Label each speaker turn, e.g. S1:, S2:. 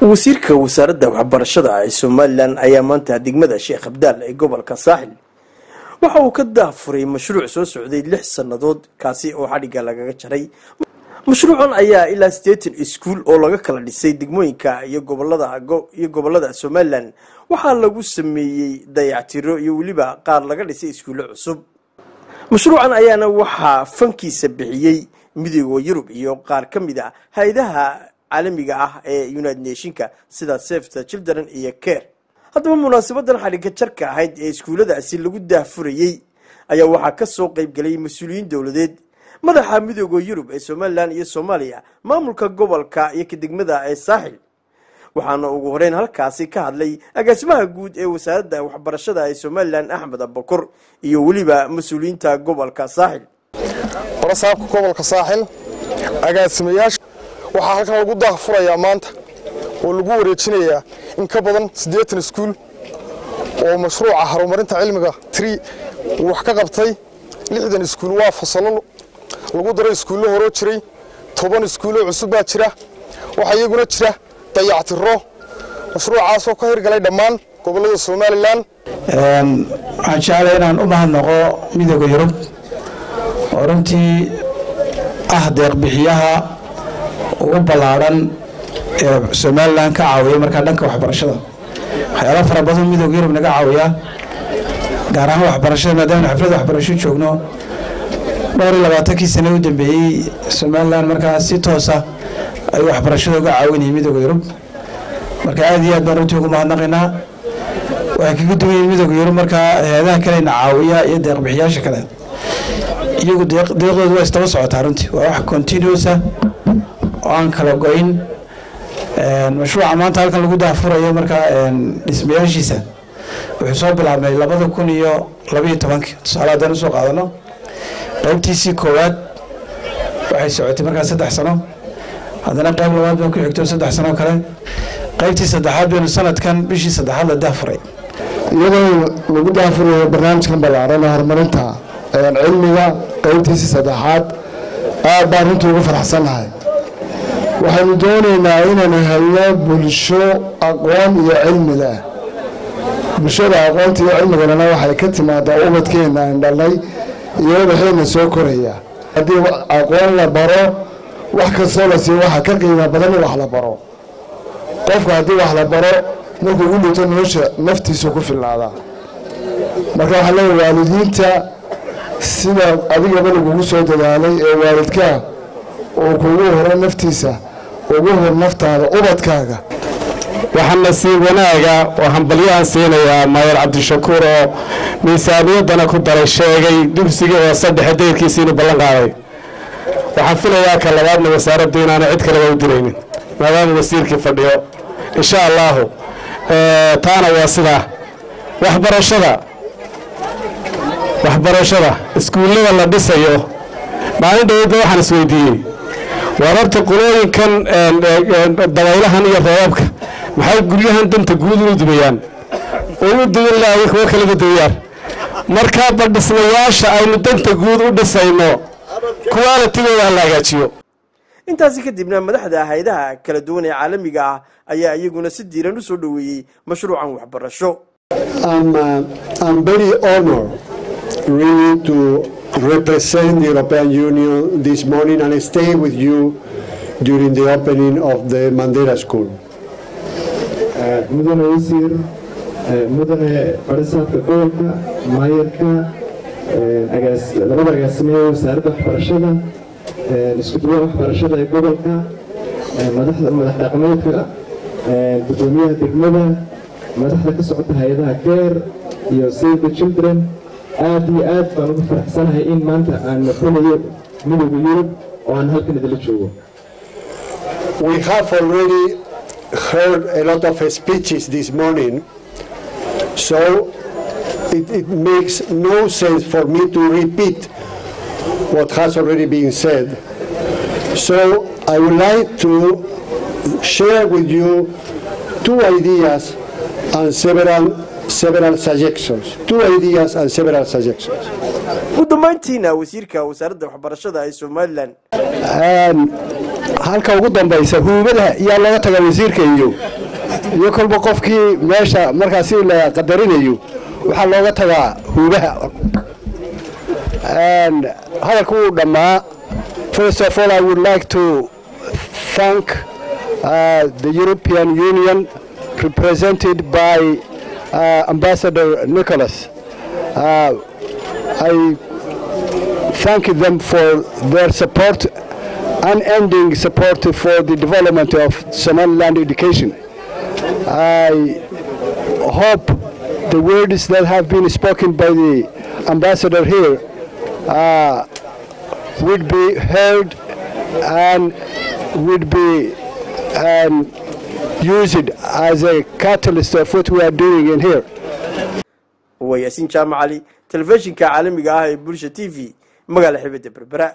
S1: wasiirka wasaaradda waxbarashada ee somalilan ayaa maanta degmada sheekh abdaal ee gobolka saaxil. Waxa uu ka daafuray mashruuc soo socday lix sannadood kaasi oo xadhigga lagaga jaray. Mashruucan ayaa ilaa siddeetan iskuul oo laga kala dhisay degmooyinka iyo gobollada iyo gobollada somalilan waxaa lagu sameeyey dayactiro iyo weliba qaar laga dhisay iskuulle cusub. Mashruucan ayaana waxaa fankiisa bixiyey midooda yurub iyo qaar ka mid a hay'adaha caalamiga ah ee united nationka sida safta children iyo care. Haddaba munaasabadan xadhigga jarka ahayd ee iskuulladaasi lagu daahfurayey ayaa waxaa ka soo qayb galay mas'uuliyiin dowladeed. Madaxa midooda yurub ee somalilan iyo soomaaliya maamulka gobolka iyo ka degmada ee saaxil. Waxaana ugu horeyn halkaasi ka hadlay agaasimaha guud ee wasaaradda waxbarashada ee somalilan axmed abakor iyo weliba mas'uuliyiinta gobolka saaxil
S2: waxaa halkan lagu daahfurayaa maanta oo lagu wareejinayaa in ka badan siddeetan iskuul oo mashruuca horumarinta cilmiga tri wax ka qabtay. Lixdan iskuul waa fasallo lagu daray iskuullo horoo jiray toban iskuullo cusub baa jira. Waxaa iyaguna jira dayactiro mashruucaasoo ka hirgalay dhammaan gobollada somalilan
S3: waxaan jeclay inaan u mahadnaqo midooda yurub. Oo runtii ah deeqbixiyaha ugu ballaadhan ee somalilan ka caawiya markaa dhanka waxbarashada. Waxyaala fara badan midooda yurub naga caawiya gaar ahaan waxbarashada maadaama xaflad waxbarasho joogno. Dhowr iyo labaatankii sane u dambeeyey somalilan markaa si toosa ayuu waxbarashada uga caawinayay midooda yurub. Marka aad iyo aad baan runtii ugu mahadnaqaynaa. Waxay kaga duwan yihiin midooda yurub markaa hay'adaha kalena caawiya iyo deeqbixiyaasha kale. Iyagu deeqdoodu waa istaba socotaa runtii waa wax continuousa oo aan kala go-in mashruuca maanta halkan lagu daafurayo markaa dhismayaashiisa. Wuxuu soo bilaabmay labada kun iyo labaiyo tobankii tusaale haddaan u soo qaadano qaybtiisii koowaad waxay socotay markaa saddex sano. Haddana qayb labaad baa ku xigto saddex sano kale. Qaybtii saddexaad baynu sanadkan bishii saddexaad la daafuray
S4: iyadoo lagu daafurayo barnaamijkan ballaaran ee horumarinta cilmiga qaybtiisii saddexaad aad baan runtii ugu faraxsannahay waxaynu doonaynaa inaynu helno bulsho aqoon iyo cilmi leh bulshada aqoonta iyo cilmiganana waxay ka timaadaa ubadkeenna aan dhalnay iyo ubaxeenna soo koraya haddii aqoon la baro wax kastoo la siiyo waxa ka qiimo badan in wax la baro. Qofka haddii wax la baro markuu ugu dhinto nolosha naftiisu ku filnaadaa marka waxaa leeya waalidiinta sida adigaba lagugu soo dadaalay ee waalidkaa uu kugu horo naftiisa ugu hor naftaada ubadkaaga.
S5: Waxaan nasiib wanaaga oo hambalyahan siinayaa maayar cabdishakuur oo miisaaniyaddana ku daray sheegay dugsiga oo saddexe dayrkiisa inuu ballan qaaday. Waxaan filayaa ka labaadna wasaaraddu inaana cid kaleba u diraynin. Maadaama wasiirkii fadhiyo. Insha allaahu taana waa sidaa waxbarashada. Waxbarashada iskuullada la dhisayo. Maalin dhaweyba waxaan isweydiiyey waar horta qulooyinkan dabaylahan iyo roobabka maxay guryahan danta guud unu dumayaan unu dumin lahay kuwo kalama dumiyaan markaa ba dhismayaasha aynu danta guud u dhisayno kuwaalatigooda ha la hagaajiyo.
S1: Intaasi kadibna madaxda hay'adaha kala duwan ee caalamiga ah ayaa iyaguna si diiran u soo dhoweeyey mashruucan waxbarasho.
S6: Really to represent the European Union this morning and stay with you during the opening of the Mandela School.
S7: mudane wasiir mudane fadhisaadka gobolka maayarka labada agaasimeeye wasaaradda waxbarashada isku duwan waxbarashada ee gobolka madax dhaqameedka gudoomiyaha degmada madaxda ka socota hay'adaha care. Iyo save the children aad iyo aad baan ugu faraxsanahay in maanta aan yurub oo aan halkan joogo
S6: We have already heard a lot of speeches this morning, so it, it makes no sense for me to repeat what has already been said. So I would like to share with you two ideas and several several suggestions. Two ideas and several suggestions.
S1: ugu dambayntiina wasiirka wasaaradda waxbarashada ee somalilan
S8: halka ugu dambaysa huubada yaa looga tagaa wasiirka iyo iyo kolba qofkii meesha markaasi la qadarinayo waxaa looga tagaa huubaha hadalka wuu dhammaa first of all i would like to thank uh, the european union represented by ambassador nicholas uh, i thank them for their support unending support for the development of Somaliland education. I hope the words that have been spoken by the ambassador here uh, would be heard and would be um, used as a catalyst of what we are doing in here.
S1: waa yaasiin jaamac cali telefishinka caalamiga ah ee bulsha t v magaala xibadda berbera